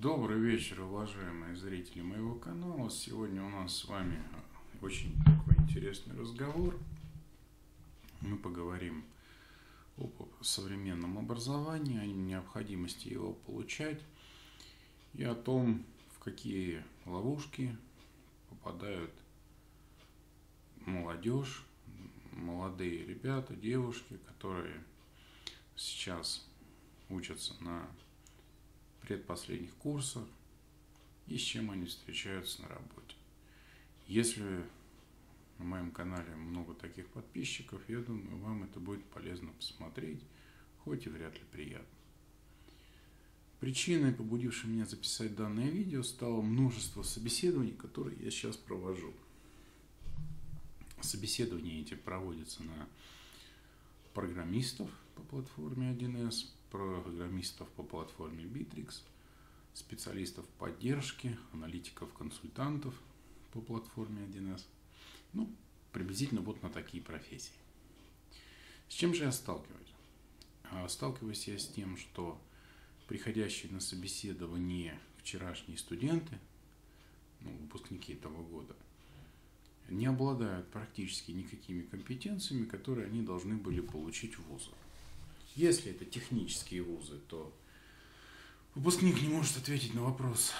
Добрый вечер, уважаемые зрители моего канала. Сегодня у нас с вами очень такой интересный разговор. Мы поговорим об современном образовании, о необходимости его получать и о том, в какие ловушки попадают молодежь, молодые ребята, девушки, которые сейчас учатся на предпоследних курсах и с чем они встречаются на работе. Если на моем канале много таких подписчиков, я думаю, вам это будет полезно посмотреть, хоть и вряд ли приятно. Причиной, побудившей меня записать данное видео, стало множество собеседований, которые я сейчас провожу. Собеседования эти проводятся на программистов по платформе 1С, программистов по платформе Bittrex, специалистов поддержки, аналитиков, консультантов по платформе 1С. Ну, приблизительно вот на такие профессии. С чем же я сталкиваюсь? А, сталкиваюсь я с тем, что приходящие на собеседование вчерашние студенты, ну, выпускники этого года, не обладают практически никакими компетенциями, которые они должны были получить в вузах. Если это технические вузы, то выпускник не может ответить на вопрос,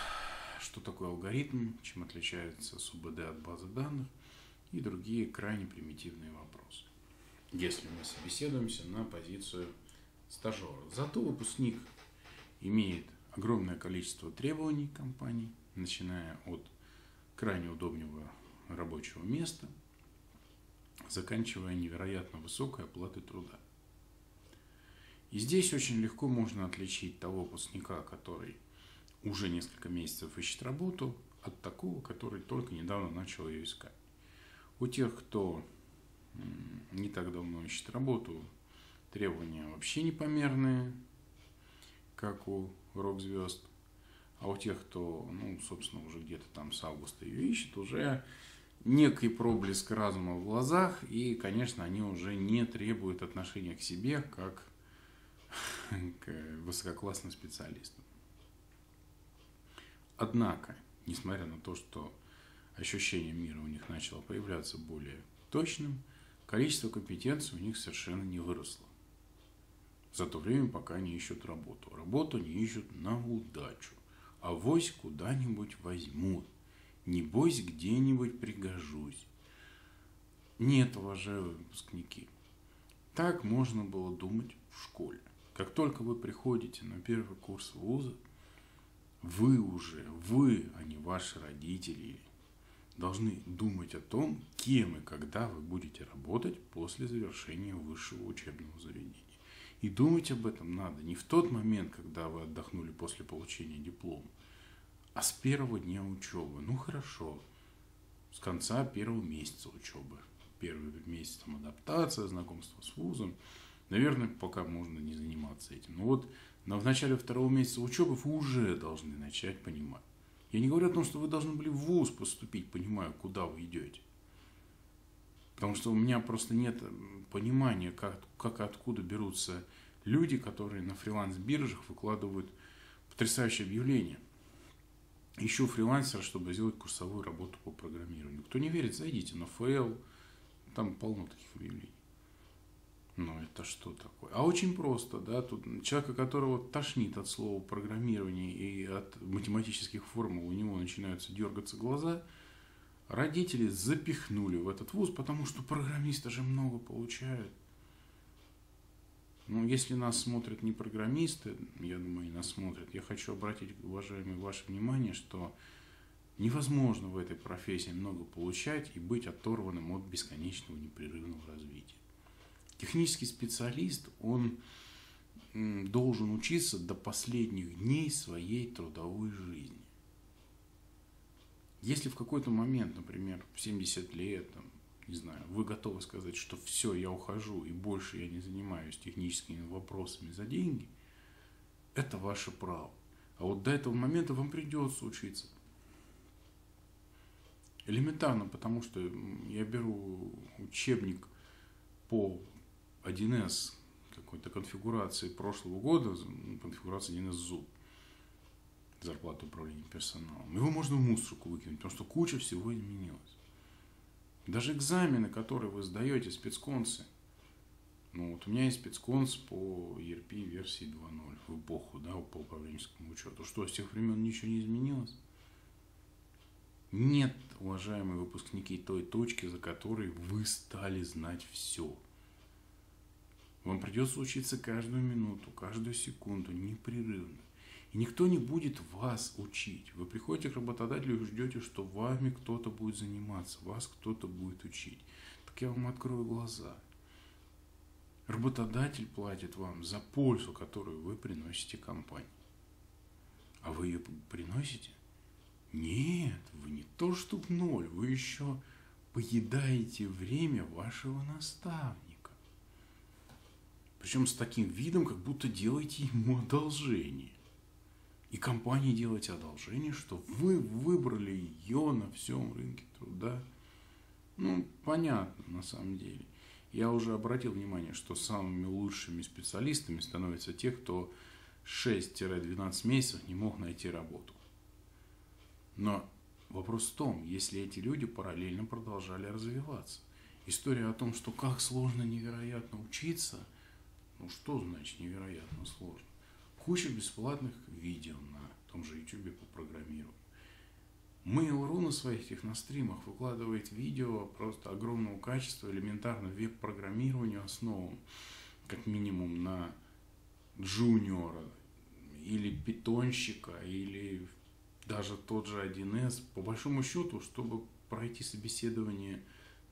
что такое алгоритм, чем отличается СУБД от базы данных и другие крайне примитивные вопросы. Если мы собеседуемся на позицию стажера. Зато выпускник имеет огромное количество требований компании, начиная от крайне удобного рабочего места, заканчивая невероятно высокой оплатой труда. И здесь очень легко можно отличить того выпускника, который уже несколько месяцев ищет работу, от такого, который только недавно начал ее искать. У тех, кто не так давно ищет работу, требования вообще непомерные, как у рок-звезд. А у тех, кто, ну, собственно, уже где-то там с августа ее ищет, уже некий проблеск разума в глазах, и, конечно, они уже не требуют отношения к себе, как к высококлассным специалистам. Однако, несмотря на то, что ощущение мира у них начало появляться более точным, количество компетенций у них совершенно не выросло. За то время, пока они ищут работу. Работу они ищут на удачу. А вось куда-нибудь возьмут. Небось, где-нибудь пригожусь. Нет, уважаемые выпускники. Так можно было думать в школе. Как только вы приходите на первый курс вуза, вы уже, вы, а не ваши родители, должны думать о том, кем и когда вы будете работать после завершения высшего учебного заведения. И думать об этом надо не в тот момент, когда вы отдохнули после получения диплома, а с первого дня учебы. Ну хорошо, с конца первого месяца учебы. Первый месяц там адаптация, знакомство с вузом – наверное, пока можно не заниматься этим. Но вот в начале второго месяца учебы вы уже должны начать понимать. Я не говорю о том, что вы должны были в ВУЗ поступить, понимая, куда вы идете. Потому что у меня просто нет понимания, как, как откуда берутся люди, которые на фриланс-биржах выкладывают потрясающие объявления. Ищу фрилансера, чтобы сделать курсовую работу по программированию. Кто не верит, зайдите на ФЛ, там полно таких объявлений. Ну, это что такое? А очень просто, да, тут человека, которого тошнит от слова программирования и от математических формул, у него начинаются дергаться глаза, родители запихнули в этот вуз, потому что программисты же много получают. Ну, если нас смотрят не программисты, я думаю, и нас смотрят, я хочу обратить, уважаемые, ваше внимание, что невозможно в этой профессии много получать и быть оторванным от бесконечного непрерывного развития. Технический специалист, он должен учиться до последних дней своей трудовой жизни. Если в какой-то момент, например, в 70 лет, там, не знаю, вы готовы сказать, что все, я ухожу и больше я не занимаюсь техническими вопросами за деньги, это ваше право. А вот до этого момента вам придется учиться. Элементарно, потому что я беру учебник по 1С какой-то конфигурации прошлого года, конфигурации 1С ZOOP. зарплаты управления персоналом. Его можно в мусорку выкинуть, потому что куча всего изменилась. Даже экзамены, которые вы сдаете, спецконцы. Ну, вот у меня есть спецконс по ERP версии 2.0 в эпоху, да, по управленческому учету. Что, с тех времен ничего не изменилось? Нет, уважаемые выпускники, той точки, за которой вы стали знать все. Вам придется учиться каждую минуту, каждую секунду, непрерывно. И никто не будет вас учить. Вы приходите к работодателю и ждете, что вами кто-то будет заниматься, вас кто-то будет учить. Так я вам открою глаза. Работодатель платит вам за пользу, которую вы приносите компании. А вы ее приносите? Нет, вы не то что в ноль, вы еще поедаете время вашего наставника. Причем с таким видом, как будто делаете ему одолжение. И компании делаете одолжение, что вы выбрали ее на всем рынке труда. Ну, понятно, на самом деле. Я уже обратил внимание, что самыми лучшими специалистами становятся те, кто 6-12 месяцев не мог найти работу. Но вопрос в том, если эти люди параллельно продолжали развиваться. История о том, что как сложно невероятно учиться, ну что значит невероятно сложно? Куча бесплатных видео на том же YouTube по программированию. Mail.ru на своих техностримах выкладывает видео просто огромного качества, элементарно веб-программированию основам, как минимум на джуниора или питонщика, или даже тот же 1С, по большому счету, чтобы пройти собеседование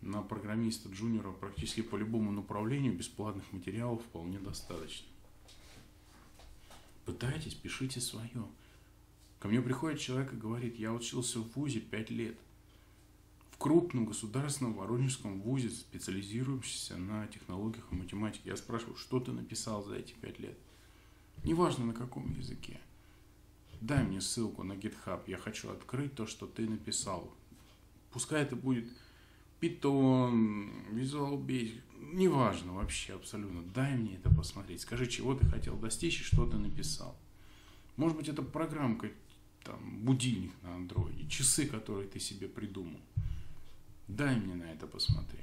на программиста джуниора практически по любому направлению, бесплатных материалов вполне достаточно. Пытайтесь, пишите свое. Ко мне приходит человек и говорит, я учился в ВУЗе 5 лет. В крупном государственном воронежском ВУЗе, специализирующемся на технологиях и математике. Я спрашиваю, что ты написал за эти 5 лет? Неважно на каком языке дай мне ссылку на GitHub, я хочу открыть то, что ты написал. Пускай это будет Python, Visual Basic, неважно вообще абсолютно. Дай мне это посмотреть. Скажи, чего ты хотел достичь и что ты написал. Может быть, это программка, там, будильник на андроиде, часы, которые ты себе придумал. Дай мне на это посмотреть.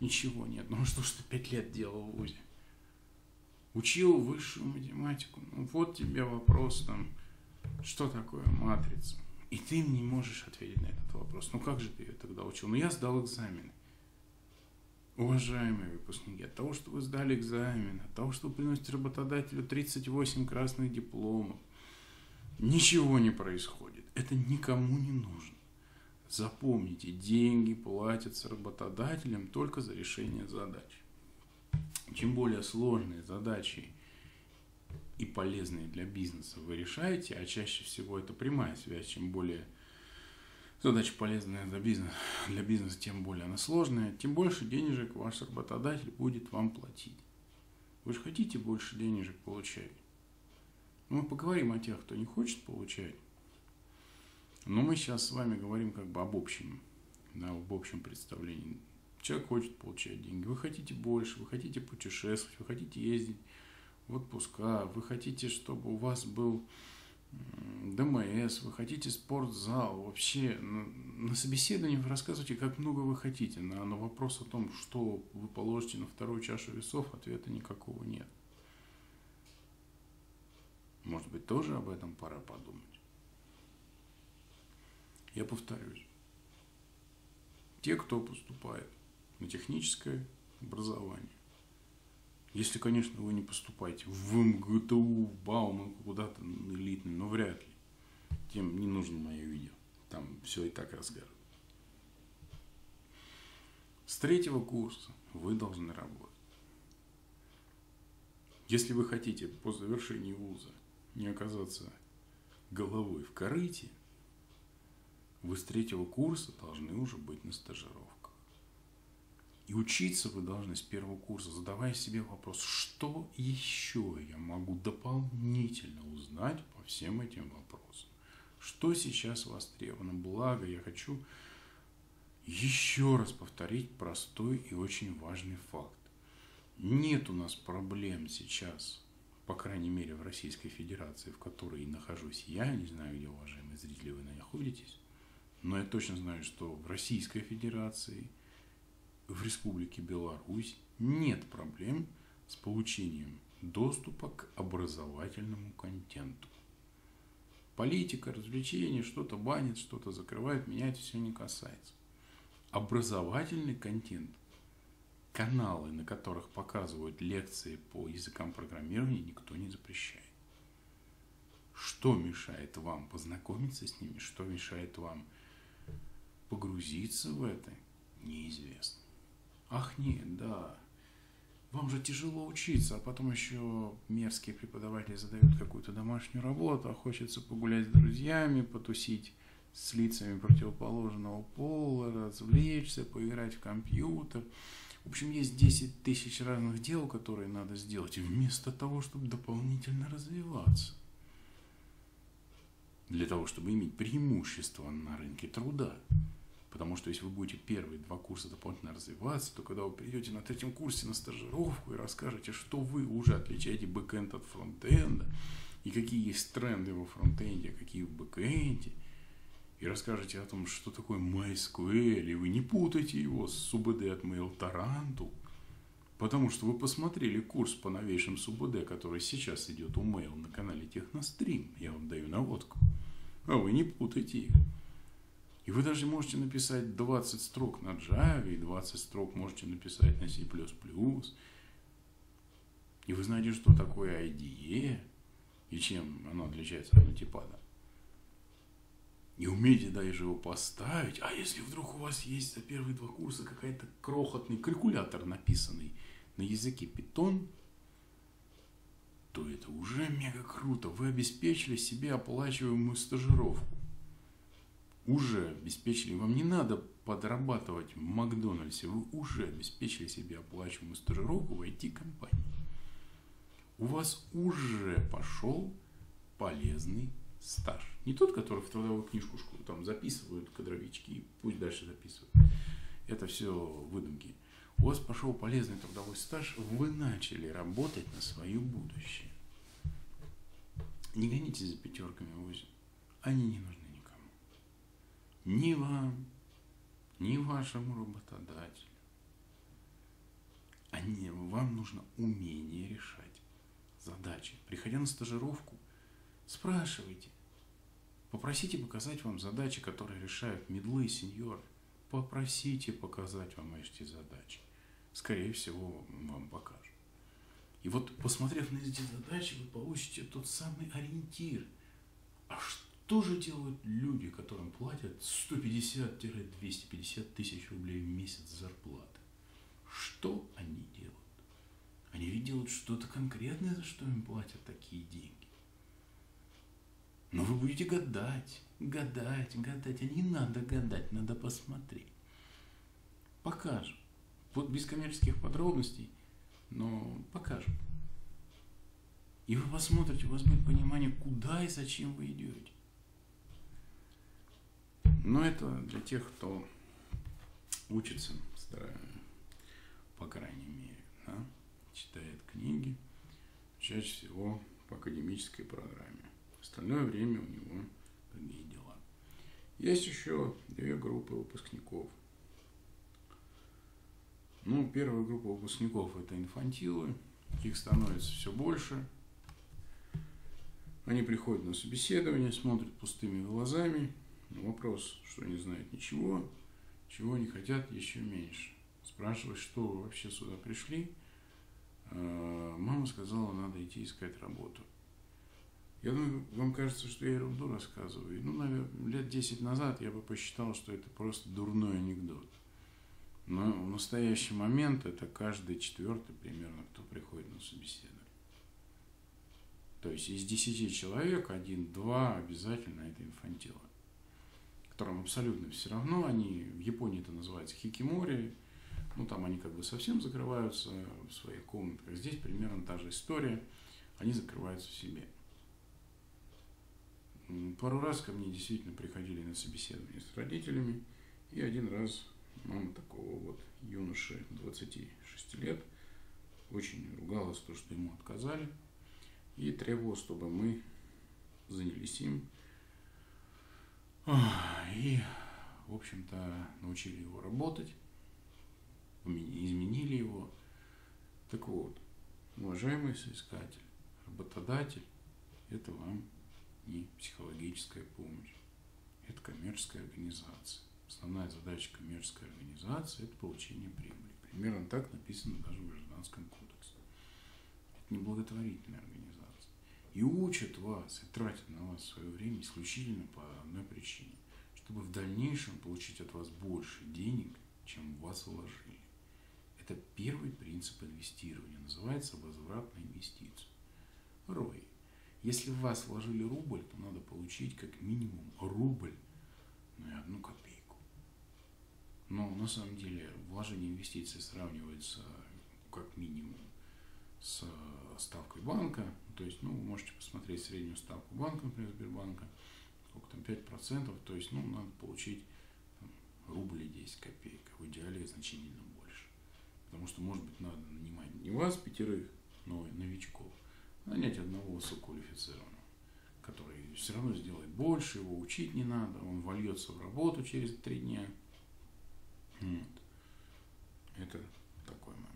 Ничего нет. Ну что ж ты пять лет делал в ВУЗе? учил высшую математику. Ну, вот тебе вопрос там, что такое матрица. И ты не можешь ответить на этот вопрос. Ну как же ты ее тогда учил? Ну я сдал экзамены. Уважаемые выпускники, от того, что вы сдали экзамен, от того, что вы приносите работодателю 38 красных дипломов, ничего не происходит. Это никому не нужно. Запомните, деньги платятся работодателям только за решение задач чем более сложные задачи и полезные для бизнеса вы решаете, а чаще всего это прямая связь, чем более задача полезная для бизнеса, для бизнеса, тем более она сложная, тем больше денежек ваш работодатель будет вам платить. Вы же хотите больше денежек получать. Мы поговорим о тех, кто не хочет получать. Но мы сейчас с вами говорим как бы об общем, да, об общем представлении. Человек хочет получать деньги. Вы хотите больше, вы хотите путешествовать, вы хотите ездить в отпуска, вы хотите, чтобы у вас был ДМС, вы хотите спортзал, вообще на, собеседовании вы рассказываете, как много вы хотите, на, на вопрос о том, что вы положите на вторую чашу весов, ответа никакого нет. Может быть, тоже об этом пора подумать. Я повторюсь. Те, кто поступает на техническое образование. Если, конечно, вы не поступаете в МГТУ, в Бауман, куда-то элитный, но вряд ли. Тем не нужно мое видео. Там все и так расскажут. С третьего курса вы должны работать. Если вы хотите по завершении вуза не оказаться головой в корыте, вы с третьего курса должны уже быть на стажировке. И учиться вы должны с первого курса, задавая себе вопрос, что еще я могу дополнительно узнать по всем этим вопросам. Что сейчас востребовано? Благо, я хочу еще раз повторить простой и очень важный факт. Нет у нас проблем сейчас по крайней мере в Российской Федерации, в которой нахожусь я, не знаю, где, уважаемые зрители, вы находитесь, но я точно знаю, что в Российской Федерации, в Республике Беларусь нет проблем с получением доступа к образовательному контенту. Политика, развлечения, что-то банит, что-то закрывает, меня это все не касается. Образовательный контент, каналы, на которых показывают лекции по языкам программирования, никто не запрещает. Что мешает вам познакомиться с ними, что мешает вам погрузиться в это, неизвестно. Ах нет, да, вам же тяжело учиться, а потом еще мерзкие преподаватели задают какую-то домашнюю работу, а хочется погулять с друзьями, потусить с лицами противоположного пола, развлечься, поиграть в компьютер. В общем, есть 10 тысяч разных дел, которые надо сделать, вместо того, чтобы дополнительно развиваться. Для того, чтобы иметь преимущество на рынке труда. Потому что если вы будете первые два курса дополнительно развиваться, то когда вы придете на третьем курсе на стажировку и расскажете, что вы уже отличаете бэкэнд от фронтенда, и какие есть тренды во фронтенде, а какие в бэкэнде, и расскажете о том, что такое MySQL, и вы не путаете его с СУБД от Mail Tarantool, потому что вы посмотрели курс по новейшим СУБД, который сейчас идет у Mail на канале Технострим, я вам даю наводку, а вы не путаете их. И вы даже можете написать 20 строк на Java, и 20 строк можете написать на C++. И вы знаете, что такое IDE, и чем оно отличается от нотипада. И умеете даже его поставить. А если вдруг у вас есть за первые два курса какой-то крохотный калькулятор, написанный на языке Python, то это уже мега круто. Вы обеспечили себе оплачиваемую стажировку уже обеспечили, вам не надо подрабатывать в Макдональдсе, вы уже обеспечили себе оплачиваемую стажировку в IT-компании. У вас уже пошел полезный стаж. Не тот, который в трудовую книжку там записывают кадровички, и пусть дальше записывают. Это все выдумки. У вас пошел полезный трудовой стаж, вы начали работать на свое будущее. Не гонитесь за пятерками в УЗИ. Они не нужны ни вам, ни вашему работодателю. Они, вам нужно умение решать задачи. Приходя на стажировку, спрашивайте. Попросите показать вам задачи, которые решают медлы и сеньоры. Попросите показать вам эти задачи. Скорее всего, вам покажут. И вот, посмотрев на эти задачи, вы получите тот самый ориентир. А что? Что же делают люди, которым платят 150-250 тысяч рублей в месяц зарплаты? Что они делают? Они ведь делают что-то конкретное, за что им платят такие деньги. Но вы будете гадать, гадать, гадать. А не надо гадать, надо посмотреть. Покажем. Вот без коммерческих подробностей, но покажем. И вы посмотрите, у вас будет понимание, куда и зачем вы идете. Но это для тех, кто учится, по крайней мере, да, читает книги, чаще всего по академической программе. Остальное время у него другие дела. Есть еще две группы выпускников. Ну, первая группа выпускников – это инфантилы. Их становится все больше. Они приходят на собеседование, смотрят пустыми глазами – Вопрос, что не знают ничего, чего не хотят еще меньше. Спрашивать, что вы вообще сюда пришли, а, мама сказала, надо идти искать работу. Я думаю, вам кажется, что я ерунду рассказываю. Ну, наверное, лет 10 назад я бы посчитал, что это просто дурной анекдот. Но в настоящий момент это каждый четвертый примерно, кто приходит на собеседование. То есть из 10 человек один-два обязательно это инфантилы которым абсолютно все равно. Они, в Японии это называется хикимори, ну там они как бы совсем закрываются в своих комнатах. Здесь примерно та же история, они закрываются в себе. Пару раз ко мне действительно приходили на собеседование с родителями, и один раз мама такого вот юноши 26 лет очень ругалась то, что ему отказали. и требовал, чтобы мы занялись им. И, в общем-то, научили его работать, изменили его. Так вот, уважаемый соискатель, работодатель, это вам не психологическая помощь, это коммерческая организация. Основная задача коммерческой организации – это получение прибыли. Примерно так написано даже в Гражданском кодексе. Это не благотворительная организация. И учат вас, и тратят на вас свое время исключительно по одной причине. Чтобы в дальнейшем получить от вас больше денег, чем в вас вложили. Это первый принцип инвестирования. Называется возвратная инвестиция. Рой. Если в вас вложили рубль, то надо получить как минимум рубль, и одну копейку. Но на самом деле вложение инвестиций сравнивается как минимум с ставкой банка. То есть, ну, вы можете посмотреть среднюю ставку банка, например, Сбербанка, сколько там, 5%, то есть, ну, надо получить там, рубль и 10 копеек, а в идеале значительно больше. Потому что, может быть, надо нанимать не вас, пятерых, но новичков, нанять одного высококвалифицированного, который все равно сделает больше, его учить не надо, он вольется в работу через три дня. Вот. Это такой момент.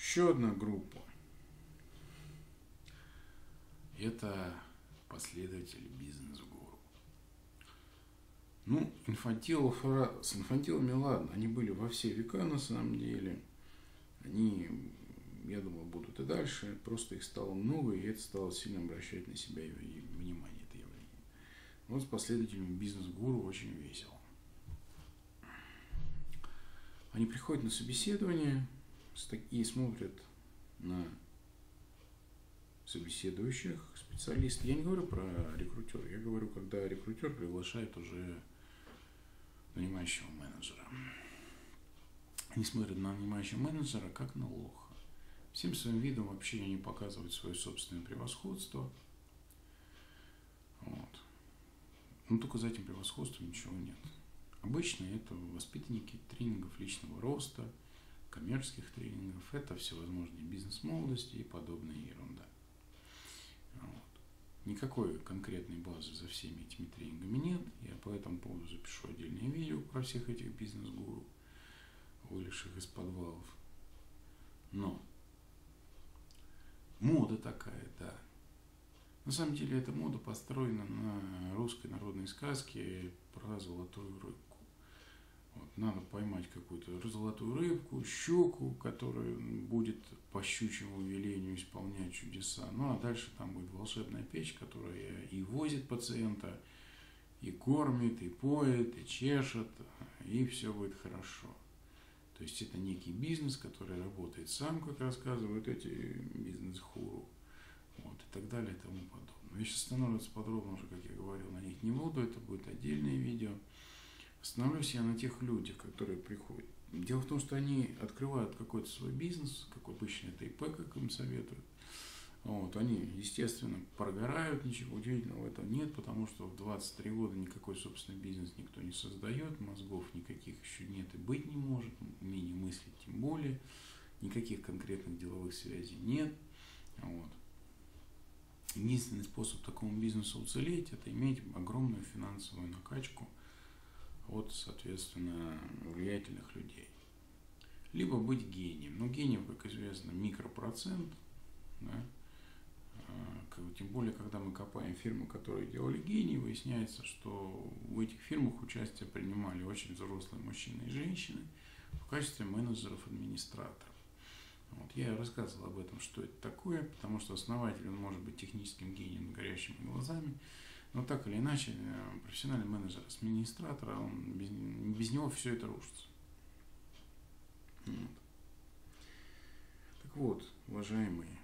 Еще одна группа. Это последователи бизнес-гуру. Ну, инфантилов, с инфантилами ладно, они были во все века на самом деле. Они я думаю, будут и дальше. Просто их стало много, и это стало сильно обращать на себя и внимание это явление. Вот с последователями бизнес-гуру очень весело. Они приходят на собеседование и смотрят на собеседующих специалистов. Я не говорю про рекрутера, я говорю, когда рекрутер приглашает уже нанимающего менеджера. Они смотрят на нанимающего менеджера как на лоха. Всем своим видом вообще они показывают свое собственное превосходство. Вот. Но только за этим превосходством ничего нет. Обычно это воспитанники тренингов личного роста, коммерческих тренингов, это всевозможные бизнес-молодости и подобная ерунда. Вот. Никакой конкретной базы за всеми этими тренингами нет. Я по этому поводу запишу отдельное видео про всех этих бизнес-гуру, вылезших из подвалов. Но Мода такая, да. На самом деле эта мода построена на русской народной сказке про золотую рыбку. Вот, надо поймать какую-то золотую рыбку, щуку, которая будет по щучьему велению исполнять чудеса. Ну а дальше там будет волшебная печь, которая и возит пациента, и кормит, и поет, и чешет, и все будет хорошо. То есть это некий бизнес, который работает сам, как рассказывают эти бизнес-хуру, вот, и так далее и тому подобное. Я сейчас становится подробно уже, как я говорил, на них не буду, это будет отдельное видео. Остановлюсь я на тех людях, которые приходят. Дело в том, что они открывают какой-то свой бизнес, как обычно это ИП, как им советуют. Вот, они, естественно, прогорают, ничего удивительного в этом нет, потому что в 23 года никакой собственный бизнес никто не создает, мозгов никаких еще нет и быть не может, умения мыслить тем более, никаких конкретных деловых связей нет. Вот. Единственный способ такому бизнесу уцелеть – это иметь огромную финансовую накачку от, соответственно, влиятельных людей. Либо быть гением. Но гением, как известно, микропроцент, да, тем более, когда мы копаем фирмы, которые делали гений, выясняется, что в этих фирмах участие принимали очень взрослые мужчины и женщины в качестве менеджеров-администраторов. Вот. Я рассказывал об этом, что это такое, потому что основатель, он может быть техническим гением горящими глазами, но так или иначе, э, профессиональный менеджер, администратора, он, без, без него все это рушится. Вот. Так вот, уважаемые,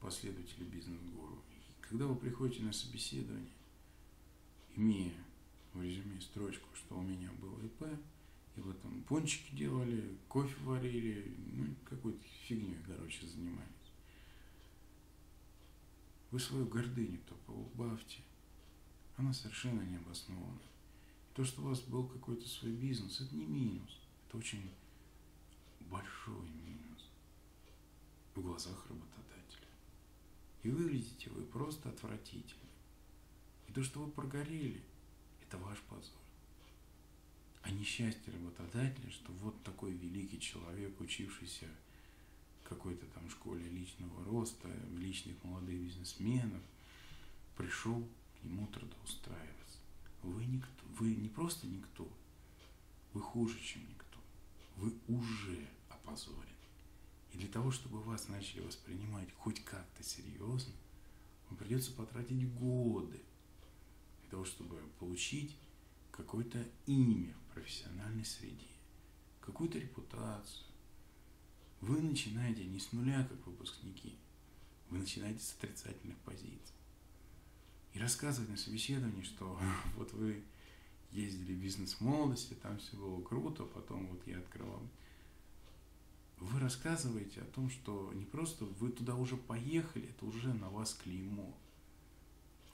последователи бизнес-гуру. Когда вы приходите на собеседование, имея в резюме строчку, что у меня было ИП, и вы там пончики делали, кофе варили, ну, какой-то фигней, короче, занимались. Вы свою гордыню-то поубавьте. Она совершенно не обоснована. То, что у вас был какой-то свой бизнес, это не минус. Это очень большой минус. в глазах работодателя. И выглядите вы просто отвратительно. И то, что вы прогорели, это ваш позор. А несчастье работодателя, что вот такой великий человек, учившийся в какой-то там школе личного роста, личных молодых бизнесменов, пришел к нему трудоустраиваться. Вы никто, вы не просто никто, вы хуже, чем никто. Вы уже опозорены. И для того, чтобы вас начали воспринимать хоть как-то серьезно, вам придется потратить годы для того, чтобы получить какое-то имя в профессиональной среде, какую-то репутацию. Вы начинаете не с нуля, как выпускники, вы начинаете с отрицательных позиций. И рассказывать на собеседовании, что вот вы ездили в бизнес молодости, там все было круто, потом вот я открывал. Вы рассказываете о том, что не просто вы туда уже поехали, это уже на вас клеймо.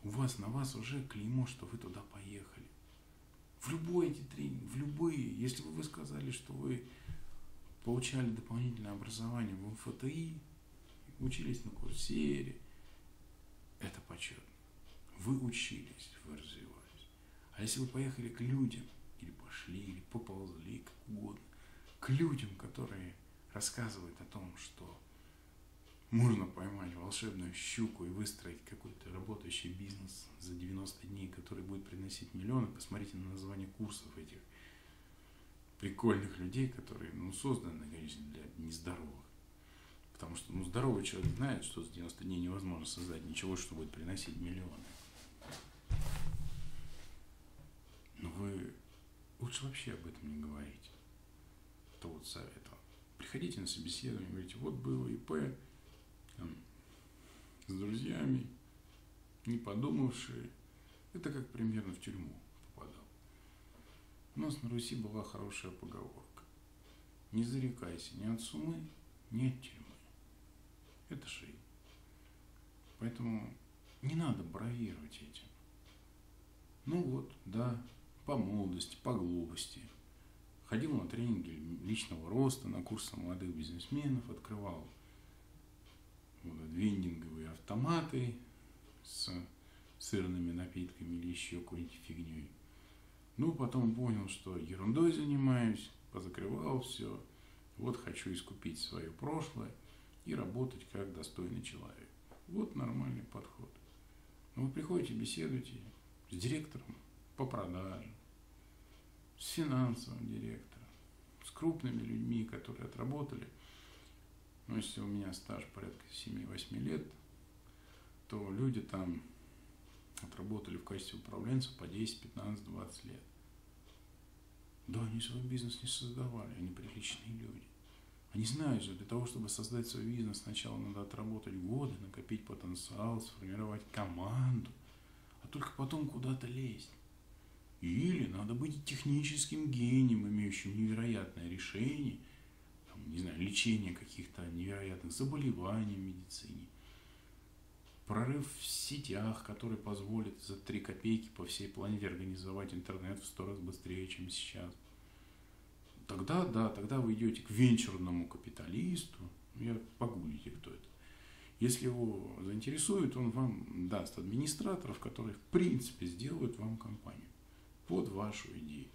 У вас на вас уже клеймо, что вы туда поехали. В любой эти тренинги, в любые. Если бы вы сказали, что вы получали дополнительное образование в МФТИ, учились на курсере, это почетно. Вы учились, вы развивались. А если вы поехали к людям, или пошли, или поползли, как угодно, к людям, которые рассказывают о том, что можно поймать волшебную щуку и выстроить какой-то работающий бизнес за 90 дней, который будет приносить миллионы. Посмотрите на название курсов этих прикольных людей, которые ну, созданы, конечно, для нездоровых. Потому что ну, здоровый человек знает, что за 90 дней невозможно создать ничего, что будет приносить миллионы. Но вы лучше вообще об этом не говорите. Это вот совет. Приходите на собеседование, говорите, вот было ИП, там, с друзьями, не подумавшие. Это как примерно в тюрьму попадал. У нас на Руси была хорошая поговорка. Не зарекайся ни от сумы, ни от тюрьмы. Это шей. Поэтому не надо бравировать этим. Ну вот, да, по молодости, по глупости. Ходил на тренинги личного роста, на курсы молодых бизнесменов, открывал вот, вендинговые автоматы с сырными напитками или еще какой-нибудь фигней. Ну, потом понял, что ерундой занимаюсь, позакрывал все. Вот хочу искупить свое прошлое и работать как достойный человек. Вот нормальный подход. Но вы приходите, беседуете с директором по продажам, с финансовым директором, с крупными людьми, которые отработали – ну, если у меня стаж порядка 7-8 лет, то люди там отработали в качестве управленцев по 10, 15, 20 лет. Да, они свой бизнес не создавали, они приличные люди. Они знают, что для того, чтобы создать свой бизнес, сначала надо отработать годы, накопить потенциал, сформировать команду, а только потом куда-то лезть. Или надо быть техническим гением, имеющим невероятное решение – не знаю, лечение каких-то невероятных заболеваний в медицине, прорыв в сетях, который позволит за 3 копейки по всей планете организовать интернет в сто раз быстрее, чем сейчас. Тогда, да, тогда вы идете к венчурному капиталисту, я погуглите, кто это. Если его заинтересует, он вам даст администраторов, которые в принципе сделают вам компанию под вашу идею.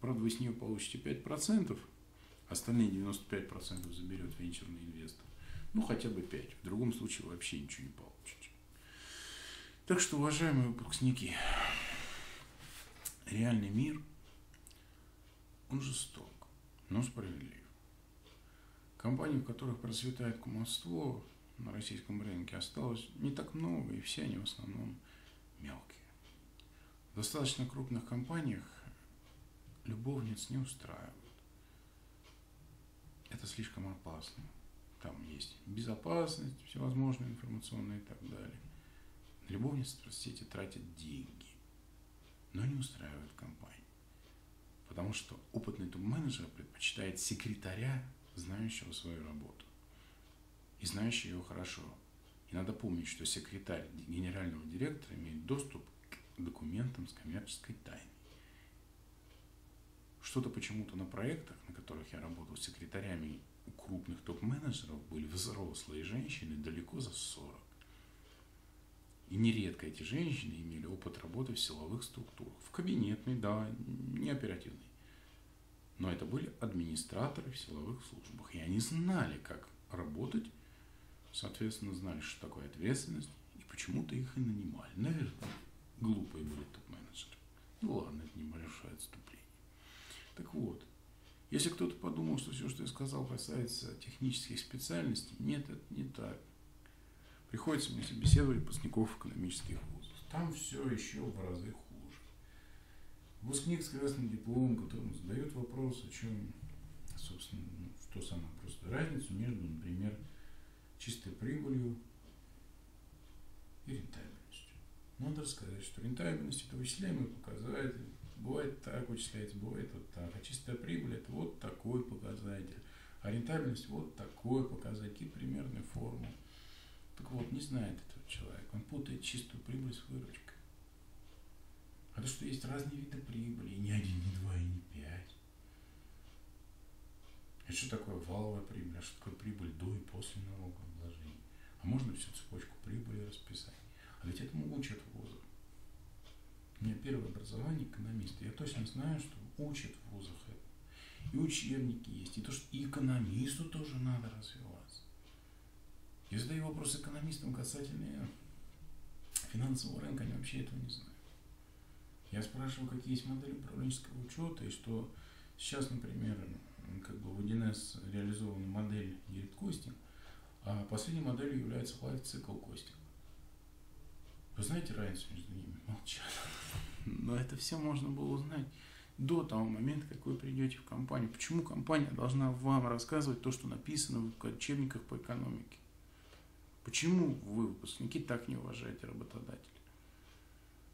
Правда, вы с нее получите 5%, Остальные 95% заберет венчурный инвестор. Ну, хотя бы 5. В другом случае вообще ничего не получите. Так что, уважаемые выпускники, реальный мир, он жесток, но справедлив. Компаний, в которых процветает кумовство на российском рынке, осталось не так много, и все они в основном мелкие. В достаточно крупных компаниях любовниц не устраивают это слишком опасно. Там есть безопасность, всевозможные информационные и так далее. Любовницы соцсети тратят деньги, но не устраивают компанию. Потому что опытный топ-менеджер предпочитает секретаря, знающего свою работу. И знающего ее хорошо. И надо помнить, что секретарь генерального директора имеет доступ к документам с коммерческой тайной. Что-то почему-то на проектах, на которых я работал секретарями у крупных топ-менеджеров были взрослые женщины далеко за 40. И нередко эти женщины имели опыт работы в силовых структурах. В кабинетной, да, не оперативной. Но это были администраторы в силовых службах. И они знали, как работать, соответственно, знали, что такое ответственность, и почему-то их и нанимали. Наверное, глупые были топ-менеджеры. Ну ладно, это небольшое отступление. Так вот, если кто-то подумал, что все, что я сказал, касается технических специальностей, нет, это не так. Приходится мне собеседовать выпускников экономических вузов. Там все еще в разы хуже. Выпускник с красным дипломом, которому задают вопрос, о чем, собственно, ну, что самое простое, разницу между, например, чистой прибылью и рентабельностью. Надо рассказать, что рентабельность это вычисляемый показатель, Бывает так вычисляется, бывает вот так. А чистая прибыль это вот такой показатель. А рентабельность вот такой показатель. Примерные формулы. Так вот, не знает этот человек. Он путает чистую прибыль с выручкой. А то, что есть разные виды прибыли. И не один, не два, и не пять. А что такое валовая прибыль? А что такое прибыль до и после налогообложения? А можно всю цепочку прибыли расписать? А ведь этому учат в вузах. У меня первое образование экономиста. Я точно знаю, что учат в вузах это. И учебники есть. И то, что и экономисту тоже надо развиваться. Я задаю вопрос экономистам касательно финансового рынка, они вообще этого не знают. Я спрашиваю, какие есть модели управленческого учета, и что сейчас, например, как бы в 1С реализована модель Директ Костинг, а последней моделью является Life Cycle Костинг. Вы знаете разницу между ними? Молчали. Но это все можно было узнать до того момента, как вы придете в компанию. Почему компания должна вам рассказывать то, что написано в учебниках по экономике? Почему вы, выпускники, так не уважаете работодателя?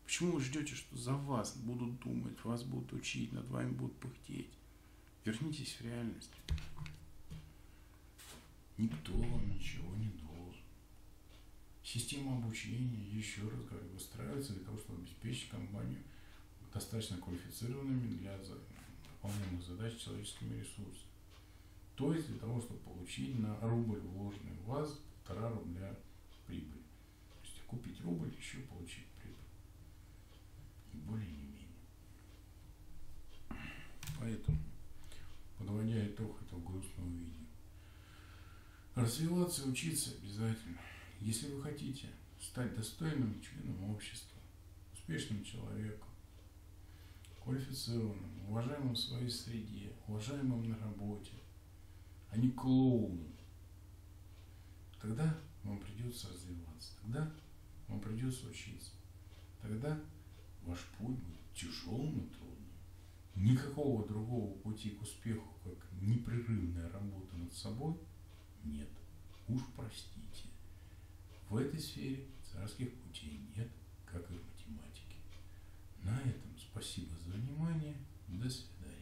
Почему вы ждете, что за вас будут думать, вас будут учить, над вами будут пыхтеть? Вернитесь в реальность. Никто вам ничего не должен. Система обучения, еще раз говорю, выстраивается для того, чтобы обеспечить компанию достаточно квалифицированными для выполняемых задач человеческими ресурсами. То есть для того, чтобы получить на рубль вложенный в вас полтора рубля прибыли. То есть купить рубль, еще получить прибыль. И более не менее. Поэтому, подводя итог этого грустного видео, развиваться и учиться обязательно. Если вы хотите стать достойным членом общества, успешным человеком, квалифицированным, уважаемым в своей среде, уважаемым на работе, а не клоуном, тогда вам придется развиваться, тогда вам придется учиться, тогда ваш путь будет тяжелым и трудным. Никакого другого пути к успеху, как непрерывная работа над собой, нет. Уж простите. В этой сфере царских путей нет, как и в математике. На этом спасибо за внимание. До свидания.